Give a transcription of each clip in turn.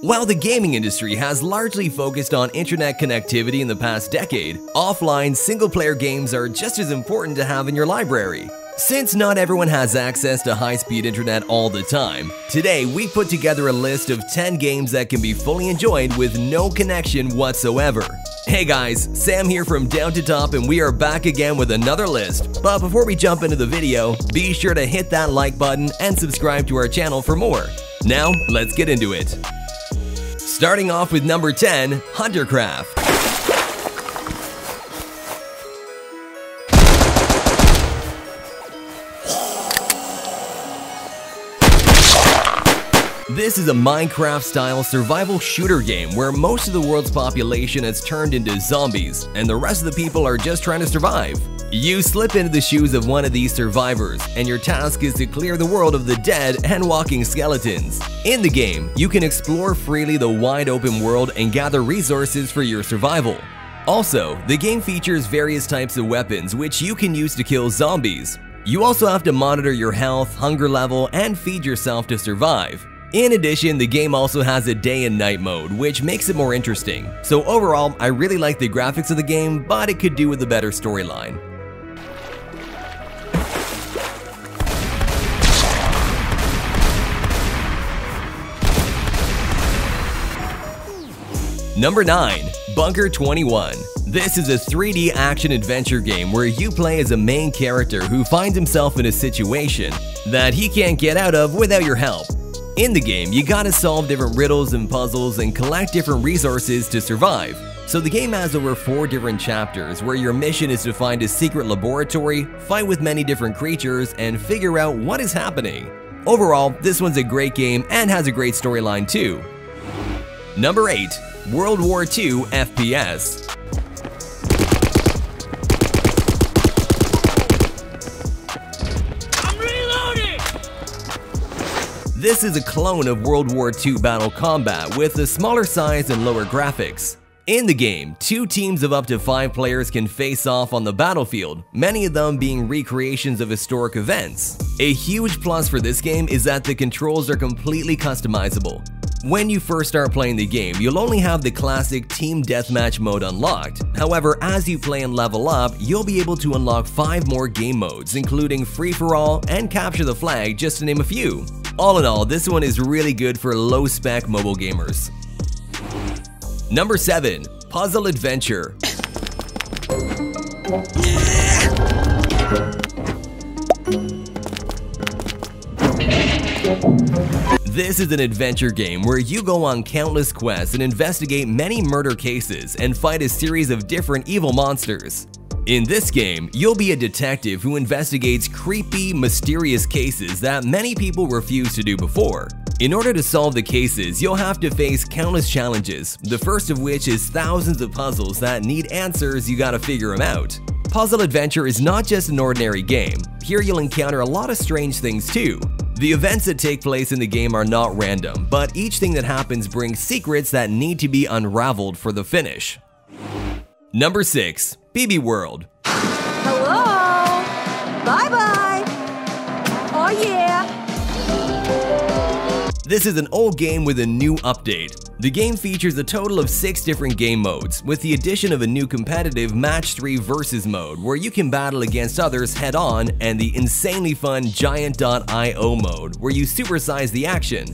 While the gaming industry has largely focused on internet connectivity in the past decade, offline single-player games are just as important to have in your library. Since not everyone has access to high-speed internet all the time, today we put together a list of 10 games that can be fully enjoyed with no connection whatsoever. Hey guys, Sam here from Down to Top and we are back again with another list. But before we jump into the video, be sure to hit that like button and subscribe to our channel for more. Now, let's get into it. Starting off with number 10, Huntercraft. This is a Minecraft-style survival shooter game where most of the world's population has turned into zombies and the rest of the people are just trying to survive. You slip into the shoes of one of these survivors, and your task is to clear the world of the dead and walking skeletons. In the game, you can explore freely the wide open world and gather resources for your survival. Also, the game features various types of weapons which you can use to kill zombies. You also have to monitor your health, hunger level, and feed yourself to survive. In addition, the game also has a day and night mode, which makes it more interesting. So overall, I really like the graphics of the game, but it could do with a better storyline. Number 9. Bunker 21 This is a 3D action-adventure game where you play as a main character who finds himself in a situation that he can't get out of without your help. In the game, you gotta solve different riddles and puzzles and collect different resources to survive. So the game has over 4 different chapters where your mission is to find a secret laboratory, fight with many different creatures, and figure out what is happening. Overall, this one's a great game and has a great storyline too. Number 8. World War II FPS This is a clone of World War II Battle Combat with a smaller size and lower graphics. In the game, two teams of up to five players can face off on the battlefield, many of them being recreations of historic events. A huge plus for this game is that the controls are completely customizable. When you first start playing the game, you'll only have the classic Team Deathmatch mode unlocked. However, as you play and level up, you'll be able to unlock 5 more game modes, including Free For All and Capture the Flag, just to name a few. All in all, this one is really good for low-spec mobile gamers. Number 7. Puzzle Adventure This is an adventure game where you go on countless quests and investigate many murder cases and fight a series of different evil monsters. In this game, you'll be a detective who investigates creepy, mysterious cases that many people refuse to do before. In order to solve the cases, you'll have to face countless challenges, the first of which is thousands of puzzles that need answers you gotta figure them out. Puzzle Adventure is not just an ordinary game. Here you'll encounter a lot of strange things too. The events that take place in the game are not random, but each thing that happens brings secrets that need to be unraveled for the finish. Number 6. BiBi World Hello? Bye-bye. Oh yeah. This is an old game with a new update. The game features a total of 6 different game modes, with the addition of a new competitive Match 3 Versus mode where you can battle against others head-on and the insanely fun Giant.io mode where you supersize the action.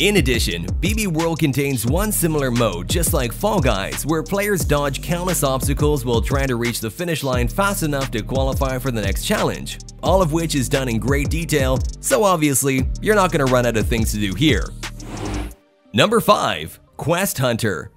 In addition, BiBi World contains one similar mode just like Fall Guys where players dodge countless obstacles while trying to reach the finish line fast enough to qualify for the next challenge, all of which is done in great detail, so obviously, you're not going to run out of things to do here. Number 5. Quest Hunter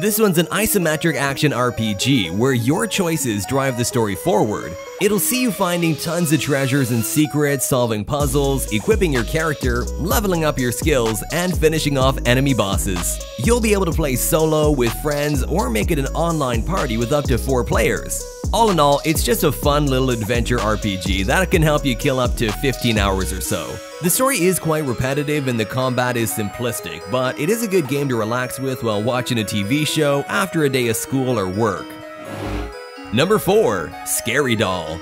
This one's an isometric action RPG where your choices drive the story forward. It'll see you finding tons of treasures and secrets, solving puzzles, equipping your character, leveling up your skills, and finishing off enemy bosses. You'll be able to play solo, with friends, or make it an online party with up to 4 players. All in all, it's just a fun little adventure RPG that can help you kill up to 15 hours or so. The story is quite repetitive and the combat is simplistic, but it is a good game to relax with while watching a TV show after a day of school or work. Number 4. Scary Doll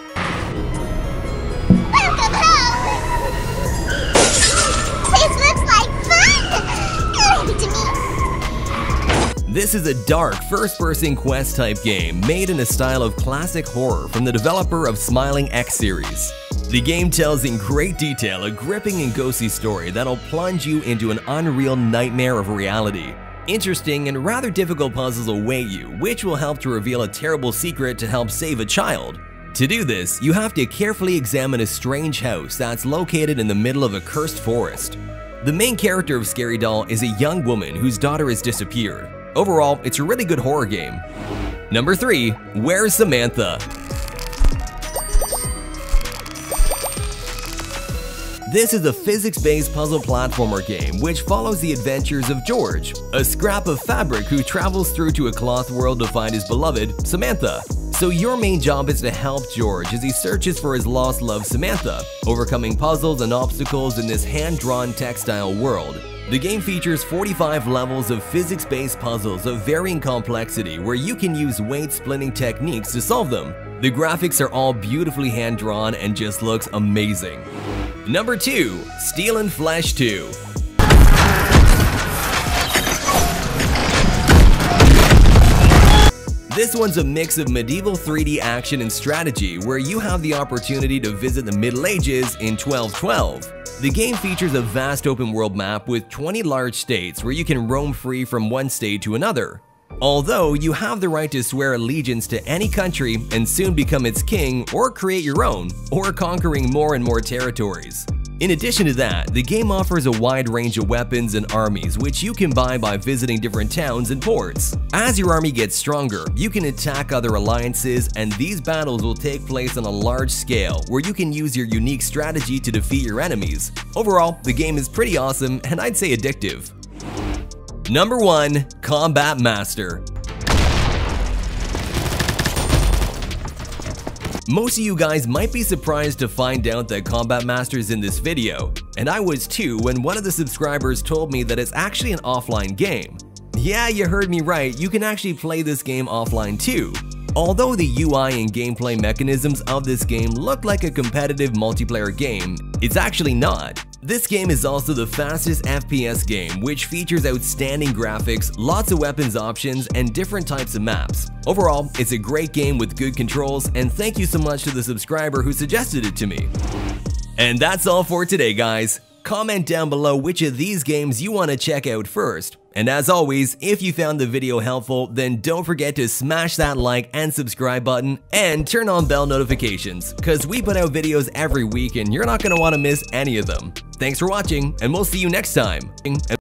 This is a dark, first-person quest-type game made in a style of classic horror from the developer of Smiling X series. The game tells in great detail a gripping and ghosty story that'll plunge you into an unreal nightmare of reality. Interesting and rather difficult puzzles await you, which will help to reveal a terrible secret to help save a child. To do this, you have to carefully examine a strange house that's located in the middle of a cursed forest. The main character of Scary Doll is a young woman whose daughter has disappeared. Overall, it's a really good horror game. Number 3. Where's Samantha? This is a physics-based puzzle platformer game which follows the adventures of George, a scrap of fabric who travels through to a cloth world to find his beloved, Samantha. So your main job is to help George as he searches for his lost love Samantha, overcoming puzzles and obstacles in this hand-drawn textile world. The game features 45 levels of physics-based puzzles of varying complexity where you can use weight-splitting techniques to solve them. The graphics are all beautifully hand-drawn and just looks amazing. Number 2. Steel and Flesh 2 This one's a mix of medieval 3D action and strategy where you have the opportunity to visit the Middle Ages in 1212. The game features a vast open world map with 20 large states where you can roam free from one state to another. Although you have the right to swear allegiance to any country and soon become its king or create your own, or conquering more and more territories. In addition to that, the game offers a wide range of weapons and armies which you can buy by visiting different towns and ports. As your army gets stronger, you can attack other alliances and these battles will take place on a large scale where you can use your unique strategy to defeat your enemies. Overall, the game is pretty awesome and I'd say addictive. Number 1. Combat Master Most of you guys might be surprised to find out that Combat Master is in this video, and I was too when one of the subscribers told me that it's actually an offline game. Yeah, you heard me right, you can actually play this game offline too. Although the UI and gameplay mechanisms of this game look like a competitive multiplayer game, it's actually not. This game is also the fastest FPS game which features outstanding graphics, lots of weapons options, and different types of maps. Overall, it's a great game with good controls and thank you so much to the subscriber who suggested it to me. And that's all for today guys. Comment down below which of these games you want to check out first. And as always, if you found the video helpful, then don't forget to smash that like and subscribe button and turn on bell notifications, cause we put out videos every week and you're not gonna wanna miss any of them. Thanks for watching, and we'll see you next time.